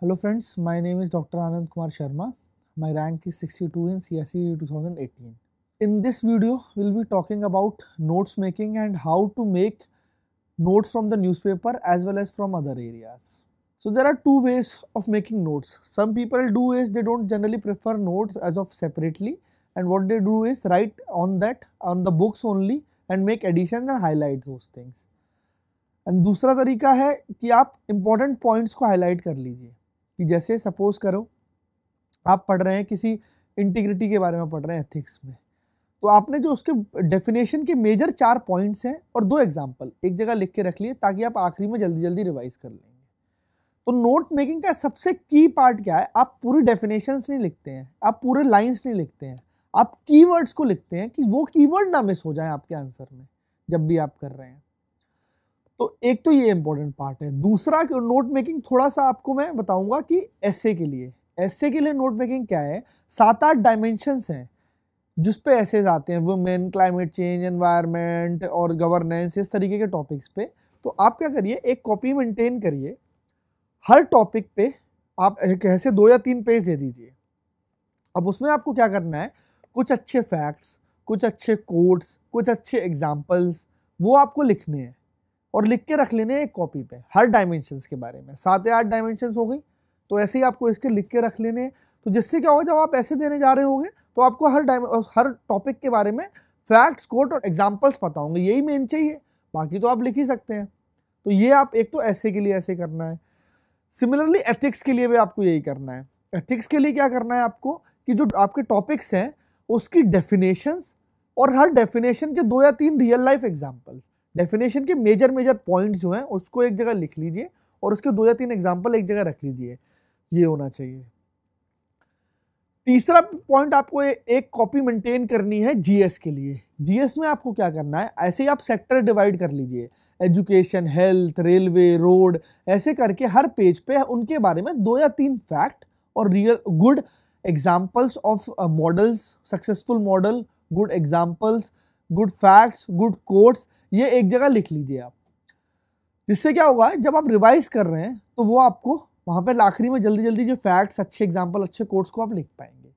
Hello friends, my name is Dr. Anand Kumar Sharma. My rank is 62 in CSE 2018. In this video, we'll be talking about notes making and how to make notes from the newspaper as well as from other areas. So there are two ways of making notes. Some people do is they don't generally prefer notes as of separately and what they do is write on that on the books only and make additions and highlight those things. And दूसरा तरीका है कि आप important points को highlight कर लीजिए कि जैसे सपोज़ करो, आप पढ़ रहे हैं किसी इंटीग्रिटी के बारे में पढ़ रहे हैं एथिक्स में तो आपने जो उसके डेफिनेशन के मेजर चार पॉइंट्स हैं और दो एग्ज़ाम्पल एक जगह लिख के रख लिए ताकि आप आखिरी में जल्दी जल्दी रिवाइज कर लेंगे। तो नोट मेकिंग का सबसे की पार्ट क्या है? आप पूरी डेफिनेशंस नहीं लिखते हैं, आप पूरे लाइंस नहीं लिखते हैं, आप कीवर्ड्स को लिखते हैं कि वो कीवर्ड ना मिस हो जाए आपके आंसर में, जब भी आप कर रहे हैं। तो एक तो ये इंपॉर्टेंट पार्ट है। दूसरा नोट मेकिंग थोड़ा सा आपको मैं बताऊँगा कि ऐसे के लिए। ऐसे के लिए नोट मेकिंग क्या है? सात आठ डायमेंशन हैं, जिस पे ऐसे आते हैं वुमेन क्लाइमेट चेंज एनवायरनमेंट और गवर्नेंस इस तरीके के टॉपिक्स पे। तो आप क्या करिए, एक कॉपी मेंटेन करिए। हर टॉपिक पे आप ऐसे दो या तीन पेज दे दीजिए। अब उसमें आपको क्या करना है? कुछ अच्छे फैक्ट्स कुछ अच्छे कोड्स कुछ अच्छे एग्जाम्पल्स वो आपको लिखने हैं। और लिख के रख लेने एक कॉपी पे, हर डायमेंशंस के बारे में। सात या आठ डायमेंशंस हो गई तो ऐसे ही आपको इसके लिख के रख लेने तो जिससे क्या होगा, जब आप ऐसे देने जा रहे होंगे तो आपको हर हर टॉपिक के बारे में फैक्ट्स कोट और एग्जाम्पल्स पता होंगे। यही मेन चाहिए, बाकी तो आप लिख ही सकते हैं। तो ये आप, एक तो ऐसे के लिए ऐसे करना है। सिमिलरली एथिक्स के लिए भी आपको यही करना है। एथिक्स के लिए क्या करना है आपको, कि जो आपके टॉपिक्स हैं, उसकी डेफिनेशंस और हर डेफिनेशन के दो या तीन रियल लाइफ एग्जाम्पल्स डेफिनेशन के मेजर मेजर पॉइंट जो हैं, उसको एक जगह लिख लीजिए और उसके दो या तीन एग्ज़ाम्पल एक जगह रख लीजिए। ये होना चाहिए। तीसरा पॉइंट आपको एक कॉपी मेंटेन करनी है जीएस के लिए। जीएस में आपको क्या करना है? ऐसे ही आप सेक्टर डिवाइड कर लीजिए। एजुकेशन हेल्थ रेलवे रोड ऐसे करके हर पेज पे उनके बारे में दो या तीन फैक्ट और real good examples of models successful model good examples good facts good quotes ये एक जगह लिख लीजिए आप। जिससे क्या होगा, जब आप रिवाइज कर रहे हैं तो वो आपको वहाँ पर आखिरी में जल्दी जल्दी जो फैक्ट्स अच्छे एग्ज़ाम्पल अच्छे कोट्स को आप लिख पाएँगे।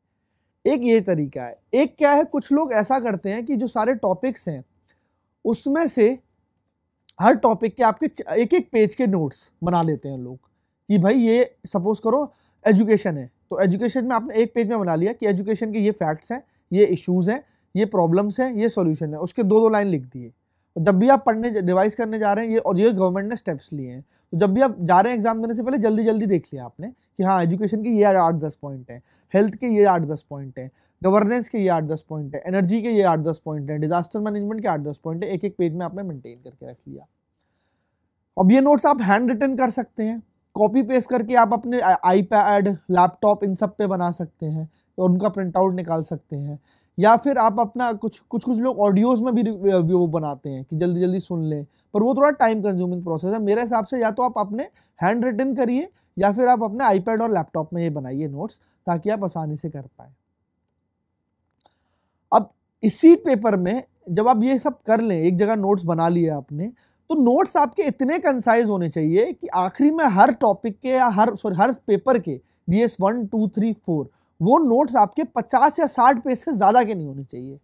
एक ये तरीका है। एक क्या है, कुछ लोग ऐसा करते हैं कि जो सारे टॉपिक्स हैं, उसमें से हर टॉपिक के आपके एक एक पेज के नोट्स बना लेते हैं लोग कि भाई ये सपोज़ करो एजुकेशन है। तो एजुकेशन में आपने एक पेज में बना लिया कि एजुकेशन के ये फैक्ट्स हैं, ये इश्यूज़ हैं, ये प्रॉब्लम्स हैं, ये सॉल्यूशन है। उसके दो दो लाइन लिख दिए। जब भी आप पढ़ने रिवाइज करने जा रहे हैं, ये और ये गवर्नमेंट ने स्टेप्स लिए हैं तो जब भी आप जा रहे हैं एग्ज़ाम देने से पहले जल्दी जल्दी देख लिया आपने कि हाँ एजुकेशन के ये आठ, दस पॉइंट हैं हेल्थ के ये आठ, दस पॉइंट हैं गवर्नेंस के ये आठ, दस पॉइंट है एनर्जी के ये आठ, दस पॉइंट है डिजास्टर मैनेजमेंट के आठ, दस पॉइंट है एक एक पेज में आपने मेंटेन करके रख लिया। अब ये नोट्स आप हैंड रिटर्न कर सकते हैं कॉपी पेस्ट करके आप अपने आई पैड लैपटॉप इन सब पे बना सकते हैं और उनका प्रिंट आउट निकाल सकते हैं। या फिर आप अपना कुछ कुछ कुछ लोग ऑडियोज में भी वो बनाते हैं कि जल्दी जल्दी सुन लें। पर वो थोड़ा टाइम कंज्यूमिंग प्रोसेस है। मेरे हिसाब से या तो आप अपने हैंड रिटन करिए या फिर आप अपने आईपैड और लैपटॉप में ये बनाइए नोट्स ताकि आप आसानी से कर पाए। अब इसी पेपर में जब आप ये सब कर लें, एक जगह नोट्स बना लिए आपने तो नोट्स आपके इतने कंसाइज होने चाहिए कि आखिरी में हर टॉपिक के या हर सॉरी हर पेपर के G S one two three four वो नोट्स आपके 50 या 60 पेज से ज़्यादा के नहीं होने चाहिए।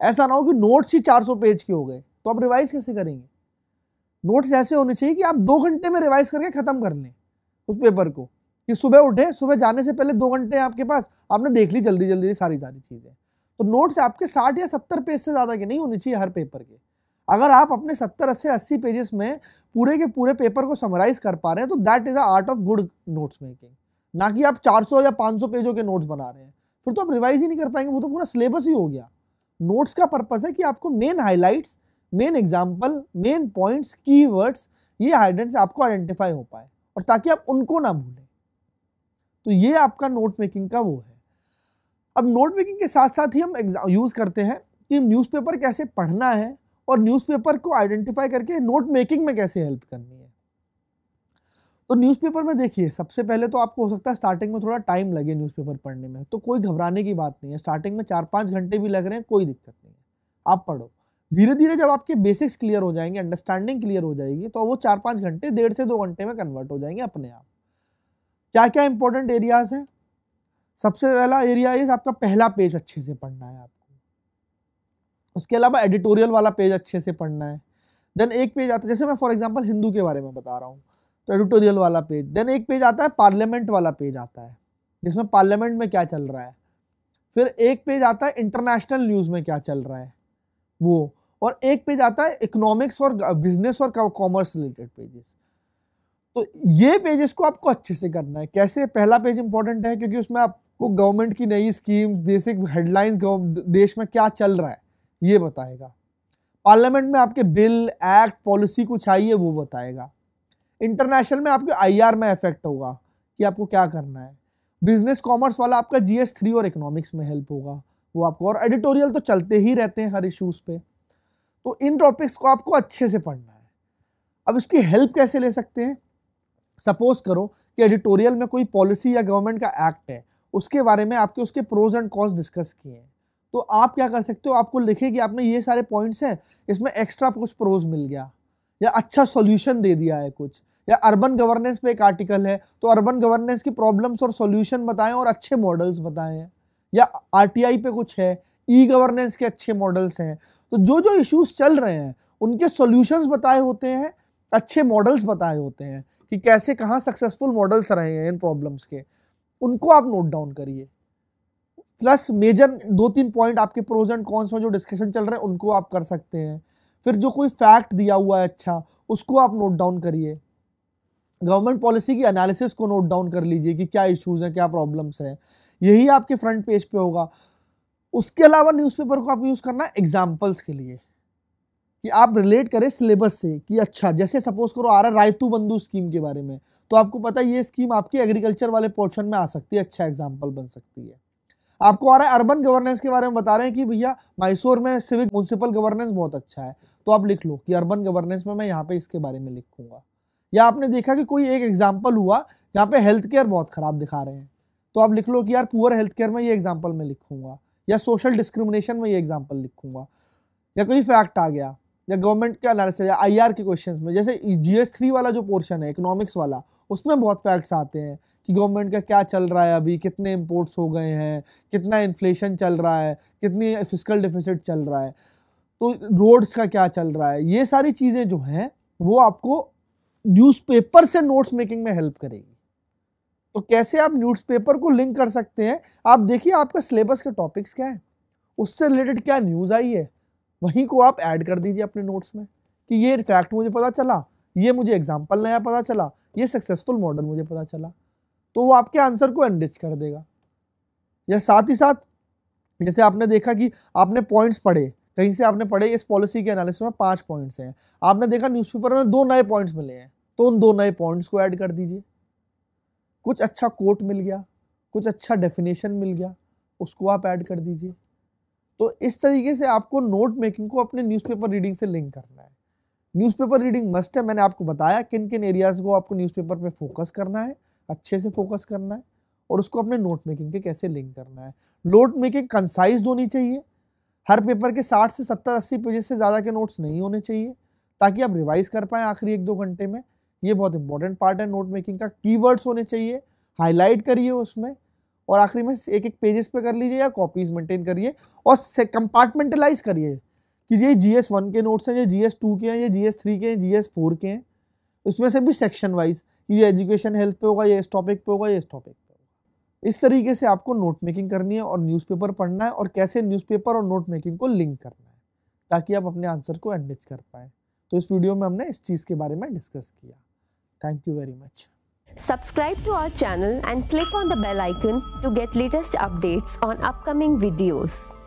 ऐसा ना हो कि नोट्स ही 400 पेज के हो गए तो आप रिवाइज कैसे करेंगे? नोट्स ऐसे होने चाहिए कि आप दो घंटे में रिवाइज करके ख़त्म कर लें उस पेपर को, कि सुबह उठे, सुबह जाने से पहले दो घंटे आपके पास, आपने देख ली जल्दी जल्दी, सारी सारी चीज़ें। तो नोट्स आपके साठ या सत्तर पेज से ज़्यादा के नहीं होने चाहिए हर पेपर के। अगर आप अपने सत्तर, अस्सी अस्सी पेजेस में पूरे के पूरे पेपर को समराइज कर पा रहे हैं तो that is the art of good notes making ना कि आप 400 या 500 पेजों के नोट्स बना रहे हैं। फिर तो आप रिवाइज ही नहीं कर पाएँगे, वो तो पूरा सिलेबस ही हो गया। नोट्स का पर्पज है कि आपको main highlights main example main points keywords ये हाइडेंट्स आपको आइडेंटिफाई हो पाए और ताकि आप उनको ना भूलें। तो ये आपका नोट मेकिंग का वो है। अब नोट मेकिंग के साथ साथ ही हम एग्ज़ाम यूज़ करते हैं कि न्यूज़पेपर कैसे पढ़ना है और न्यूज़पेपर को आइडेंटिफाई करके नोट मेकिंग में कैसे हेल्प करनी है। तो न्यूज़पेपर में देखिए, सबसे पहले तो आपको हो सकता है स्टार्टिंग में थोड़ा टाइम लगे न्यूज़पेपर पढ़ने में। तो कोई घबराने की बात नहीं है। स्टार्टिंग में चार पाँच घंटे भी लग रहे हैं, कोई दिक्कत नहीं है। आप पढ़ो। धीरे धीरे जब आपके बेसिक्स क्लियर हो जाएँगे अंडरस्टैंडिंग क्लियर हो जाएगी तो वो चार पाँच घंटे, डेढ़ से दो घंटे में कन्वर्ट हो जाएँगे अपने आप। क्या क्या इंपॉर्टेंट एरियाज़ हैं? सबसे पहला एरिया इज़ आपका पहला पेज अच्छे से पढ़ना है आपको। उसके अलावा एडिटोरियल वाला पेज अच्छे से पढ़ना है। देन एक पेज आता है, जैसे मैं फॉर एग्जांपल हिंदू के बारे में बता रहा हूँ। तो एडिटोरियल वाला पेज। देन एक पेज आता है, पार्लियामेंट वाला पेज आता है, जिसमें पार्लियामेंट में क्या चल रहा है? फिर एक पेज आता है, इंटरनेशनल न्यूज़ में क्या चल रहा है? वो। और एक पेज आता है, इकोनॉमिक्स और बिज़नेस और कॉमर्स रिलेटेड पेजेस। तो ये पेजेस को आपको अच्छे से करना है। कैसे? पहला पेज इंपॉर्टेंट है, क्योंकि उसमें आपको गवर्नमेंट की नई स्कीम बेसिक हेडलाइंस देश में क्या चल रहा है, ये बताएगा। पार्लियामेंट में आपके बिल एक्ट पॉलिसी कुछ आई है, वो बताएगा। इंटरनेशनल में आपके आईआर में इफ़ेक्ट होगा कि आपको क्या करना है। बिज़नेस कॉमर्स वाला आपका जीएस थ्री और इकोनॉमिक्स में हेल्प होगा वो आपको। और एडिटोरियल तो चलते ही रहते हैं हर इशूज़ पे। तो इन टॉपिक्स को आपको अच्छे से पढ़ना है। अब इसकी हेल्प कैसे ले सकते हैं? सपोज़ करो कि एडिटोरियल में कोई पॉलिसी या गवर्नमेंट का एक्ट है, उसके बारे में आपके उसके प्रोज एंड कॉज डिस्कस किए हैं। तो आप क्या कर सकते हो? आपको लिखे कि आपने ये सारे पॉइंट्स हैं, इसमें एक्स्ट्रा कुछ प्रोज मिल गया या अच्छा सॉल्यूशन दे दिया है कुछ। या अर्बन गवर्नेंस पे एक आर्टिकल है तो अर्बन गवर्नेंस की प्रॉब्लम्स और सॉल्यूशन बताएँ और अच्छे मॉडल्स बताएँ। या आरटीआई पे कुछ है ई गवर्नेंस के अच्छे मॉडल्स हैं। तो जो जो इश्यूज़ चल रहे हैं, उनके सॉल्यूशंस बताए होते हैं, अच्छे मॉडल्स बताए होते हैं कि कैसे, कहाँ सक्सेसफुल मॉडल्स रहे हैं इन प्रॉब्लम्स के। उनको आप नोट डाउन करिए। प्लस मेजर दो तीन पॉइंट आपके प्रोज एंड कॉन्स में जो डिस्कशन चल रहे हैं, उनको आप कर सकते हैं। फिर जो कोई फैक्ट दिया हुआ है अच्छा उसको आप नोट डाउन करिए। गवर्नमेंट पॉलिसी की एनालिसिस को नोट डाउन कर लीजिए कि क्या इश्यूज़ हैं, क्या प्रॉब्लम्स हैं। यही आपके फ्रंट पेज पे होगा। उसके अलावा न्यूज़पेपर को आप यूज़ करना एग्जाम्पल्स के लिए। कि आप रिलेट करें सिलेबस से कि अच्छा जैसे सपोज़ करो आ रहा रायतू बंधु स्कीम के बारे में तो आपको पता है ये स्कीम आपकी एग्रीकल्चर वाले पोर्शन में आ सकती है अच्छा एग्ज़ाम्पल बन सकती है। आपको आ रहा है अर्बन गवर्नेंस के बारे में बता रहे हैं कि भैया मैसूर में सिविक म्यूनसिपल गवर्नेंस बहुत अच्छा है तो आप लिख लो कि अर्बन गवर्नेंस में मैं यहाँ पे इसके बारे में लिखूँगा। या आपने देखा कि कोई एक एग्ज़ाम्पल हुआ जहाँ पे हेल्थ केयर बहुत खराब दिखा रहे हैं। तो आप लिख लो कि यार पुअर हेल्थ केयर में ये एग्ज़ाम्पल मैं लिखूँगा, या सोशल डिस्क्रिमिनेशन में ये एग्ज़ाम्पल लिखूँगा, या कोई फैक्ट आ गया, या गवर्नमेंट के एनालिसिस या आईआर के क्वेश्चन में, जैसे जीएस थ्री वाला जो पोर्शन है इकोनॉमिक्स वाला, उसमें बहुत फैक्ट्स आते हैं कि गवर्नमेंट का क्या चल रहा है अभी, कितने इम्पोर्ट्स हो गए हैं, कितना इन्फ्लेशन चल रहा है, कितनी फ़िज़िकल डिफिसिट चल रहा है तो रोड्स का क्या चल रहा है, ये सारी चीज़ें जो हैं, वो आपको न्यूज़पेपर से नोट्स मेकिंग में हेल्प करेगी। तो कैसे आप न्यूज़पेपर को लिंक कर सकते हैं? आप देखिए, आपका सिलेबस के टॉपिक्स क्या है? उससे रिलेटेड क्या न्यूज़ आई है? वहीं को आप ऐड कर दीजिए अपने नोट्स में कि ये फैक्ट मुझे पता चला, ये मुझे एग्ज़ाम्पल नया पता चला, ये सक्सेसफुल मॉडल मुझे पता चला। तो वो आपके आंसर को एनरिच कर देगा। या साथ ही साथ, जैसे आपने देखा कि आपने पॉइंट्स पढ़े, कहीं से आपने पढ़े, इस पॉलिसी के एनालिसिस में पाँच पॉइंट्स हैं। आपने देखा न्यूज़पेपर में दो नए पॉइंट्स मिले हैं। तो उन दो नए पॉइंट्स को ऐड कर दीजिए। कुछ अच्छा कोट मिल गया, कुछ अच्छा डेफिनेशन मिल गया, उसको आप ऐड कर दीजिए। तो इस तरीके से आपको नोट मेकिंग को अपने न्यूज़पेपर रीडिंग से लिंक करना है। न्यूज़पेपर रीडिंग मस्ट है, मैंने आपको बताया किन किन एरियाज़ को आपको न्यूज़पेपर पे फोकस करना है, अच्छे से फोकस करना है और उसको अपने नोट मेकिंग के कैसे लिंक करना है। नोट मेकिंग कंसाइज होनी चाहिए। हर पेपर के 60 से 70 80 पेजेस से ज़्यादा के नोट्स नहीं होने चाहिए, ताकि आप रिवाइज कर पाएँ आखिरी एक दो घंटे में। ये बहुत इंपॉर्टेंट पार्ट है नोट मेकिंग का। कीवर्ड्स होने चाहिए हाईलाइट करिए उसमें और आखिरी में एक एक पेजेस पे कर लीजिए या कॉपीज मेंटेन करिए और कंपार्टमेंटलाइज करिए कि ये जी एस वन के नोट्स हैं, ये जी एस टू के हैं, ये जी एस थ्री के हैं जी एस फोर के हैं। उसमें से भी सेक्शन वाइज ये एजुकेशन हेल्थ पे होगा, ये इस टॉपिक पे होगा, ये इस टॉपिक पे होगा। इस तरीके से आपको नोट मेकिंग करनी है और न्यूज़पेपर पढ़ना है और कैसे न्यूज़पेपर और नोट मेकिंग को लिंक करना है, ताकि आप अपने आंसर को एनरिच कर पाएँ। तो इस वीडियो में हमने इस चीज़ के बारे में डिस्कस किया। Thank you very much. Subscribe to our channel and click on the bell icon to get latest updates on upcoming videos.